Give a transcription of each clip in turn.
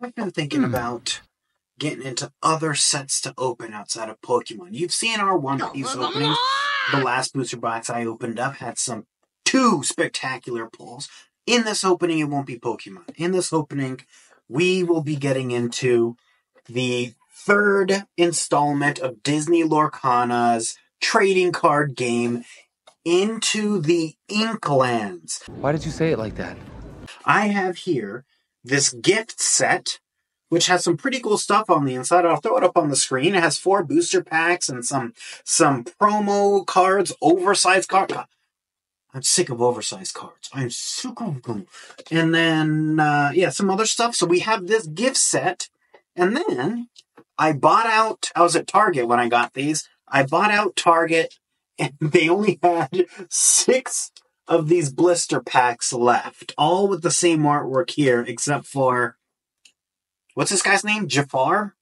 I've been thinking hmm. about getting into other sets to open outside of Pokemon. You've seen our One Piece opening. The last booster box I opened up had some two spectacular pulls. In this opening, it won't be Pokemon. In this opening, we will be getting into the third installment of Disney Lorcana's trading card game into the Inklands. Why did you say it like that? I have here this gift set, which has some pretty cool stuff on the inside. I'll throw it up on the screen. It has four booster packs and some some promo cards, oversized card. I'm sick of oversized cards. I'm of them. And then uh, yeah, some other stuff. So we have this gift set, and then I bought out. I was at Target when I got these. I bought out Target, and they only had six of these blister packs left, all with the same artwork here, except for what's this guy's name? Jafar?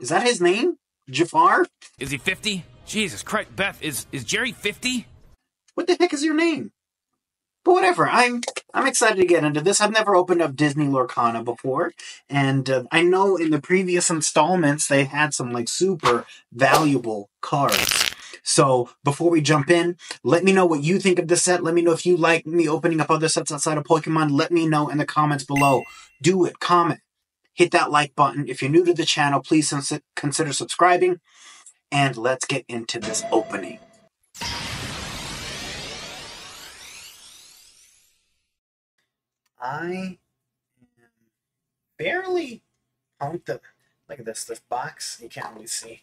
Is that his name? Jafar? Is he 50? Jesus Christ, Beth, is is Jerry 50? What the heck is your name? But whatever, I'm I'm excited to get into this. I've never opened up Disney Lorcana before, and uh, I know in the previous installments they had some like super valuable cards. So before we jump in, let me know what you think of the set. Let me know if you like me opening up other sets outside of Pokemon. Let me know in the comments below. Do it, comment, hit that like button. If you're new to the channel, please consider subscribing. And let's get into this opening. I am barely pumped up. Look at this, this box. You can't really see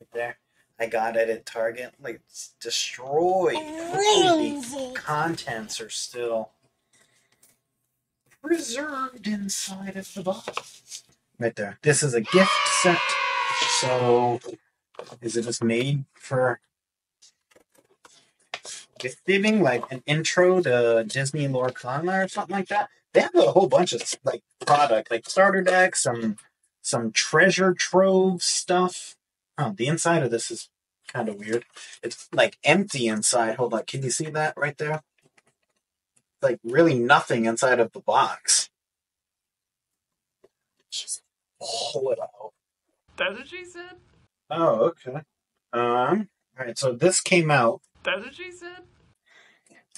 right there. I got it at Target. Like it's destroyed. the contents are still preserved inside of the box. Right there. This is a gift set. So is it just made for gift giving, like an intro to Disney Lorcana or something like that? They have a whole bunch of like product, like starter decks, some some treasure trove stuff. Oh, the inside of this is kind of weird. It's like empty inside. Hold on, can you see that right there? Like really nothing inside of the box. Just pull it out. That's what she said. Oh, okay. Um. All right. So this came out. That's what she said.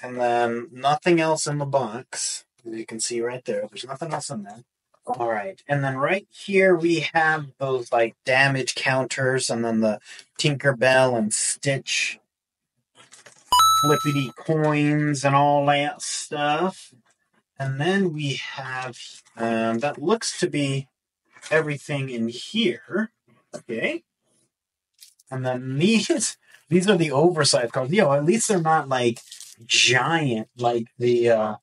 And then nothing else in the box. As you can see right there, there's nothing else in there. All right. And then right here we have those like damage counters and then the Tinkerbell and Stitch flippity coins and all that stuff. And then we have um, that looks to be everything in here. Okay. And then these these are the oversized cards. You know, at least they're not like giant like the uh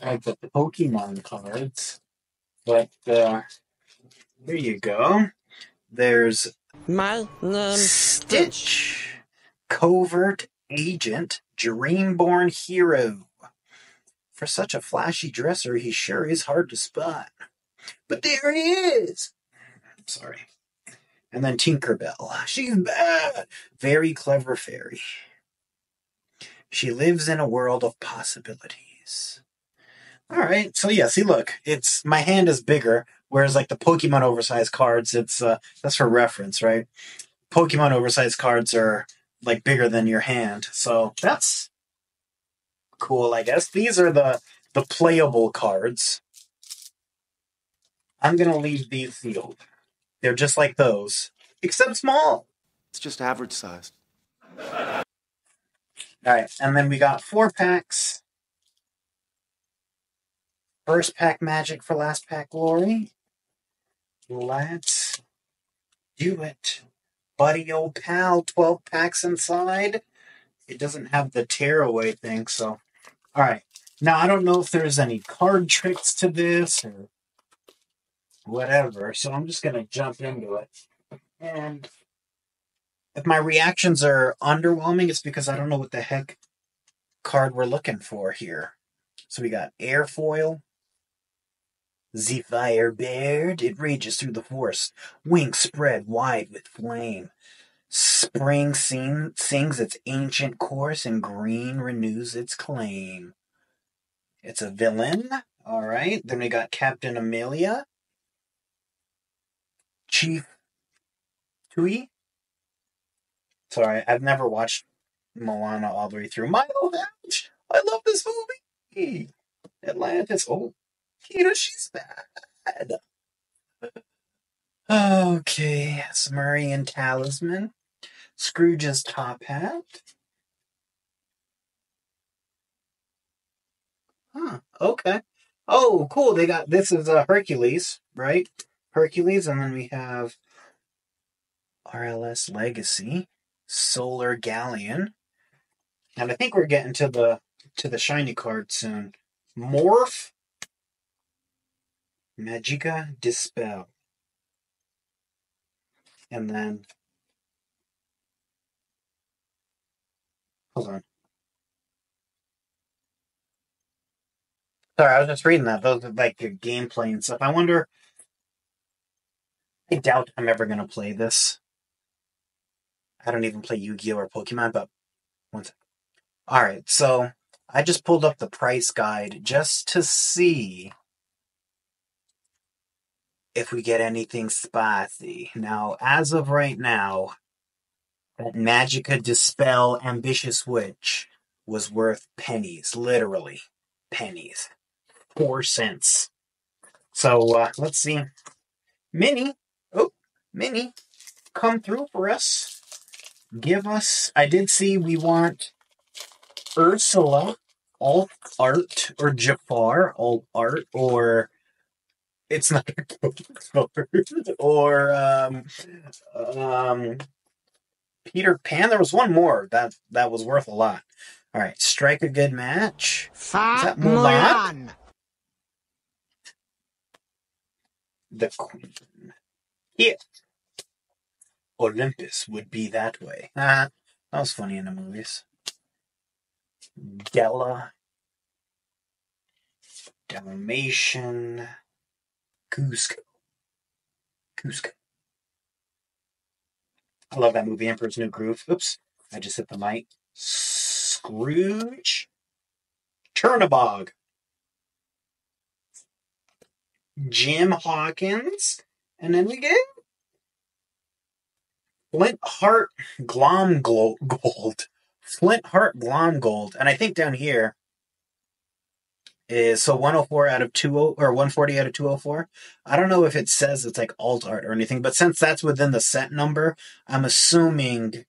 like the Pokemon cards. But uh, here you go. There's my name Stitch, Covert Agent, Dreamborn Hero. For such a flashy dresser, he sure is hard to spot. But there he is. I'm sorry. And then Tinkerbell. She's bad. Very clever fairy. She lives in a world of possibilities. All right. So yeah, see, look, it's my hand is bigger, whereas like the Pokemon oversized cards, it's uh that's for reference, right? Pokemon oversized cards are like bigger than your hand, so that's cool, I guess. These are the the playable cards. I'm gonna leave these sealed. They're just like those, except small. It's just average sized. All right, and then we got four packs First pack magic for last pack glory. Let's do it. Buddy old pal, 12 packs inside. It doesn't have the tearaway thing, so. Alright. Now, I don't know if there's any card tricks to this or whatever, so I'm just going to jump into it. And if my reactions are underwhelming, it's because I don't know what the heck card we're looking for here. So we got airfoil, the fire bared, it rages through the forest, wings spread wide with flame. Spring sing, sings its ancient course, and green renews its claim. It's a villain, All right. Then we got Captain Amelia. Chief Tui. Sorry, I've never watched Moana all the way through. Milo Thatch! I love this movie! Atlantis. Oh, Kira, she's bad. Okay, Sumerian Talisman. Scrooge's top hat. Huh, okay. Oh, cool. They got this is uh, Hercules, right? Hercules, and then we have RLS Legacy, Solar Galleon, and I think we're getting to the to the shiny card soon. Morph, Magica De Spell, and then hold on. Sorry, I was just reading that. Those are like your gameplay and stuff. I wonder. I doubt I'm ever gonna play this. I don't even play Yu-Gi-Oh or Pokemon, but one sec. All right, so I just pulled up the price guide just to see if we get anything spicy. Now, as of right now, that Magica De Spell Ambitious Witch was worth pennies, literally pennies, four cents. So uh, let's see, Minnie. Oh, Minnie, come through for us. Give us. I did see we want Ursula, alt art, or Jafar, alt art, or it's not a code or um, um, Peter Pan. There was one more that that was worth a lot. All right, strike a good match. Is that Mulan? The Queen. Yeah. Olympus would be that way. Ah, that was funny in the movies. Della. Dalmatian. Kuzco. Kuzco. I love that movie, Emperor's New Groove. Oops, I just hit the mic. Scrooge. Chernabog. Jim Hawkins. And then we get Flint Heart Glom Gold. Flintheart Glomgold. And I think down here is so 104 out of 20 or 140 out of 204. I don't know if it says it's like alt art or anything, but since that's within the set number, I'm assuming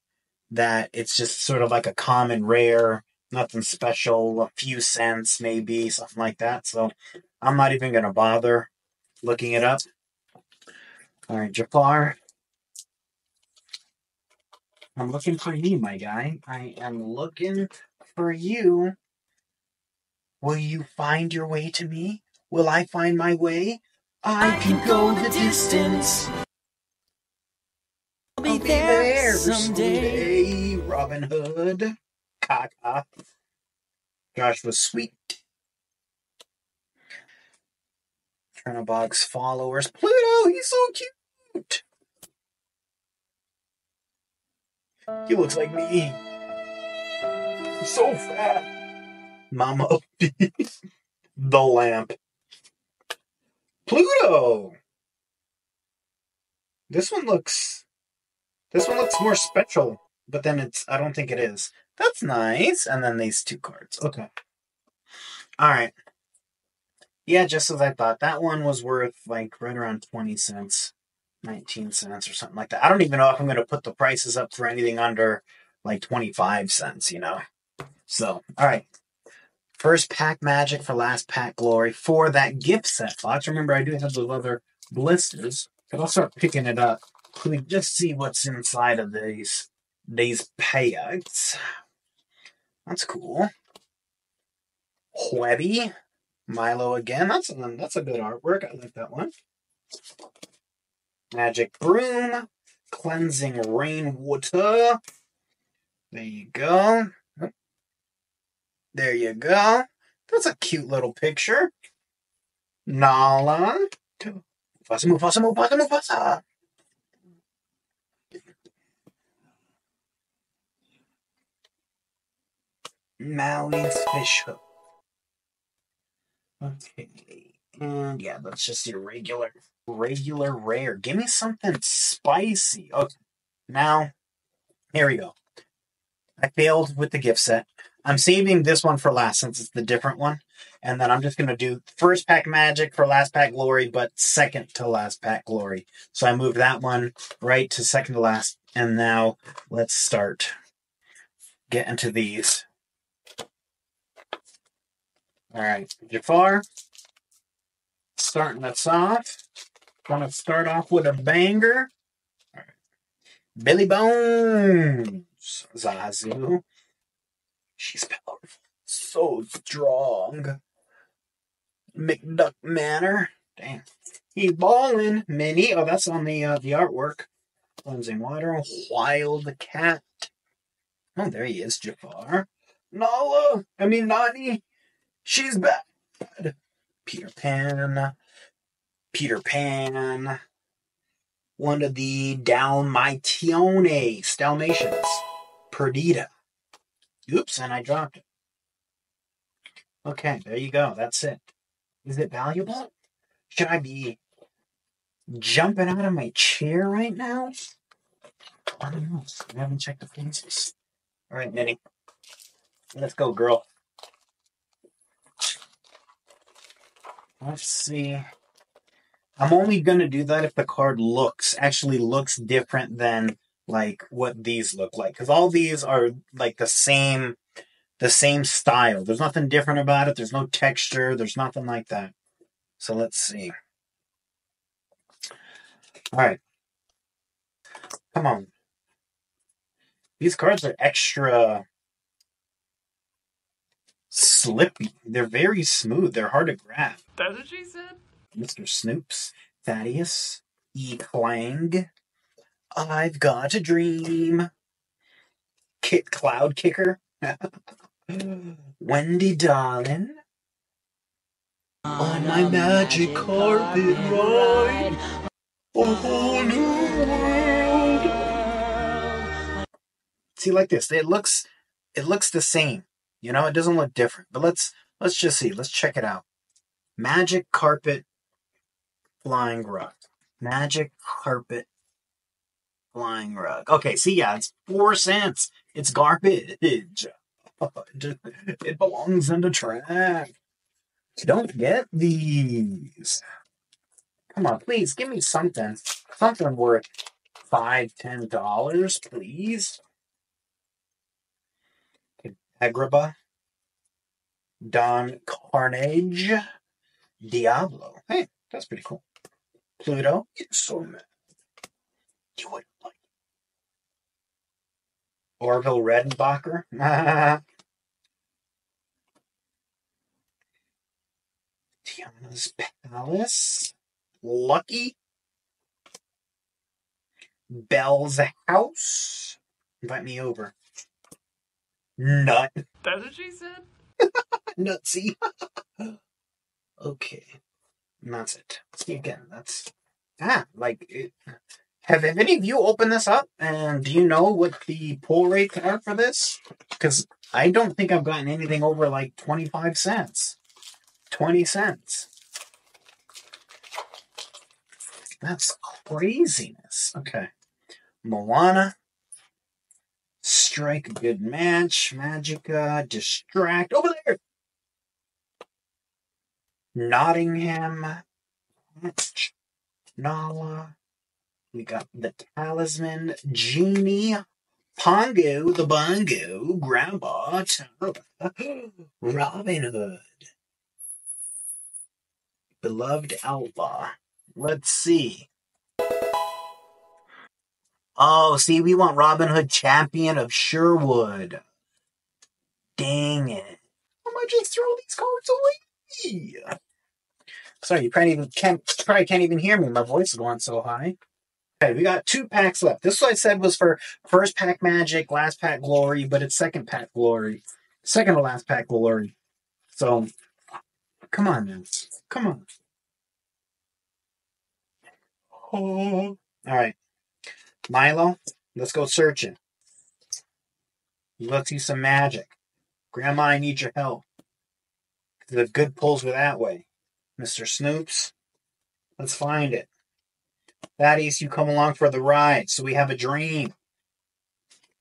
that it's just sort of like a common rare, nothing special, a few cents maybe, something like that. So I'm not even going to bother looking it up. All right, Jafar. I'm looking for you, my guy. I am looking for you. Will you find your way to me? Will I find my way? I can go the distance. I'll be I'll be there there someday. someday. Robin Hood. Kaka. Josh was sweet. Chernabog's followers. Pluto, he's so cute. He looks like me. He's so fat. Mama the lamp. Pluto. This one looks this one looks more special, but then it's I don't think it is. That's nice. And then these two cards. Okay. Alright. Yeah, just as I thought. That one was worth like right around 20 cents, 19 cents or something like that. I don't even know if I'm going to put the prices up for anything under like 25 cents, you know. So, all right. First pack magic for last pack glory for that gift set, box. Remember, I do have those other blisters, but I'll start picking it up. So we just see what's inside of these these packs. That's cool. Webby, Milo again. That's a, that's a good artwork. I like that one. Magic broom, cleansing rainwater. There you go. There you go. That's a cute little picture. Nala. Mufasa, Mufasa, Mufasa, Mufasa. Maui's fish hook. Okay. And yeah, let's just do regular, regular rare. Give me something spicy. Okay. Now, here we go. I failed with the gift set. I'm saving this one for last since it's the different one. And then I'm just going to do first pack magic for last pack glory, but second to last pack glory. So I moved that one right to second to last. And now let's start getting to these. All right, Jafar, starting us off. Gonna start off with a banger. All right. Billy Bones, Zazu. She's powerful, so strong. McDuck Manor. Damn. He's balling. Minnie. Oh, that's on the uh, the artwork. Cleansing water. Wild cat. Oh, there he is, Jafar. Nala. I mean, Nani. She's bad. Peter Pan. Peter Pan. One of the Dalmatione Dalmatians. Perdita. Oops, and I dropped it. Okay, there you go. That's it. Is it valuable? Should I be jumping out of my chair right now? I don't know. I haven't checked the faces. All right, Minnie. Let's go, girl. Let's see. I'm only going to do that if the card looks, actually looks different than like what these look like. Because all these are like the same, the same style. There's nothing different about it. There's no texture. There's nothing like that. So let's see. All right. Come on. These cards are extra slippy. They're very smooth. They're hard to grab. That's what she said. Mr. Snoops, Thaddeus, E. Klang, I've got a dream, Kit Cloudkicker, Wendy Darling. on my magic carpet ride, a whole new world. See, like this, it looks, it looks the same. You know, it doesn't look different. But let's let's just see. Let's check it out. Magic carpet flying rug. Magic carpet flying rug. Okay, see, yeah, it's four cents. It's garbage. It belongs in the trash. Don't get these. Come on, please give me something. Something worth five, ten dollars, please. Agrabah. Don Karnage. Diablo. Hey, that's pretty cool. Pluto. It's so mad. You wouldn't like it. Orville Redenbacher. Tiana's Palace. Lucky. Belle's House. Invite me over. Nut. That's what she said. Nutsy. okay. And that's it. See again, that's ah, like it, have, have any of you opened this up and do you know what the pull rates are for this? Because I don't think I've gotten anything over like 25 cents. 20 cents. That's craziness. Okay. Moana. Strike a good match. Magica. Distract. Over there. Nottingham. Nala. We got the talisman. Genie. Pongo the Bongo. Grandpa. Tara, Robin Hood. Beloved Outlaw. Let's see. Oh, see, we want Robin Hood champion of Sherwood. Dang it. I might just throw these cards away. Sorry, you probably even can't probably can't even hear me. My voice is going so high. Okay, we got two packs left. This I said was for first pack magic, last pack glory, but it's second pack glory. Second to last pack glory. So come on now. Come on. Oh. All right. Milo, let's go searching. Let's see some magic. Grandma, I need your help. The good pulls were that way. Mr. Snoops, let's find it. Thaddeus, you come along for the ride, so we have a dream.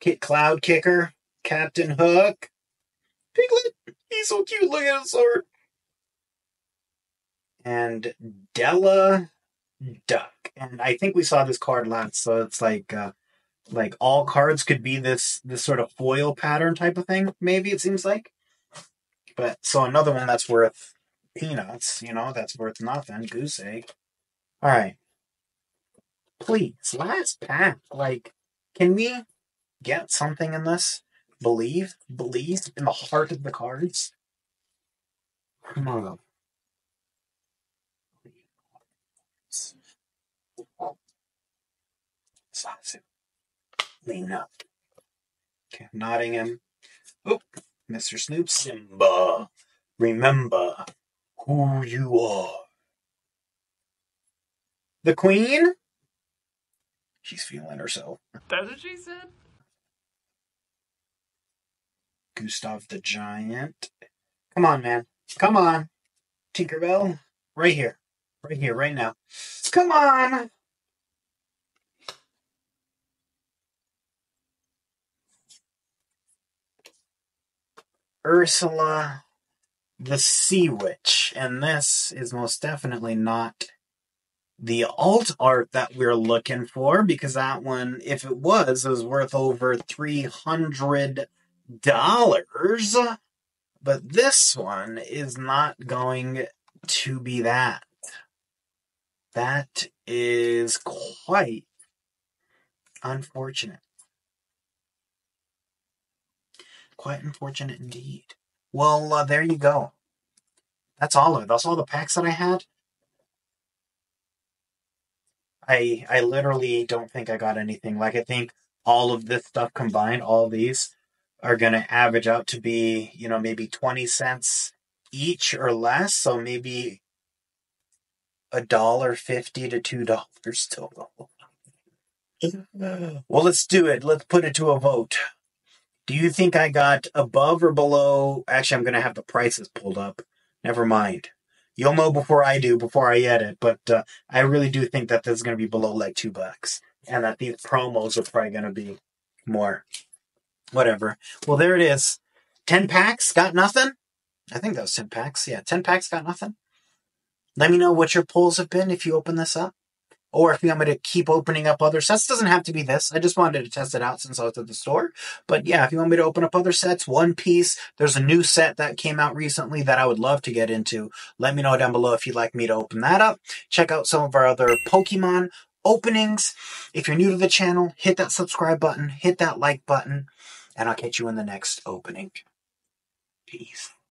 Kit Cloudkicker, Captain Hook, Piglet, he's so cute, look at his sword. And Della Duck. And I think we saw this card last, so it's like uh like all cards could be this this sort of foil pattern type of thing, maybe it seems like. But so another one that's worth peanuts, you know, that's worth nothing, goose egg. Alright. Please, last pack. Like, can we get something in this? Believe? Believe in the heart of the cards? Come on. Lean up. Okay, nodding him. Oh, Mr. Snoop Simba. Remember who you are. The Queen? She's feeling herself. That's what she said. Gustav the Giant. Come on, man. Come on. Tinkerbell. Right here. Right here, right now. Come on. Ursula the Sea Witch. And this is most definitely not the alt art that we're looking for because that one, if it was, was worth over $300. But this one is not going to be that. That is quite unfortunate. Quite unfortunate indeed. Well, uh, there you go. That's all of it. That's all the packs that I had. I I literally don't think I got anything. Like I think all of this stuff combined, all these are gonna average out to be, you know, maybe twenty cents each or less. So maybe a dollar fifty to two dollars total. well, let's do it. Let's put it to a vote. Do you think I got above or below? Actually, I'm gonna have the prices pulled up. Never mind. You'll know before I do, before I edit, but uh, I really do think that this is going to be below like two bucks, and that these promos are probably going to be more. Whatever. Well, there it is. 10 packs, got nothing? I think that was 10 packs. Yeah, 10 packs, got nothing. Let me know what your pulls have been if you open this up. Or if you want me to keep opening up other sets, doesn't have to be this. I just wanted to test it out since I was at the store. But yeah, if you want me to open up other sets, One Piece, there's a new set that came out recently that I would love to get into. Let me know down below if you'd like me to open that up. Check out some of our other Pokemon openings. If you're new to the channel, hit that subscribe button, hit that like button, and I'll catch you in the next opening. Peace.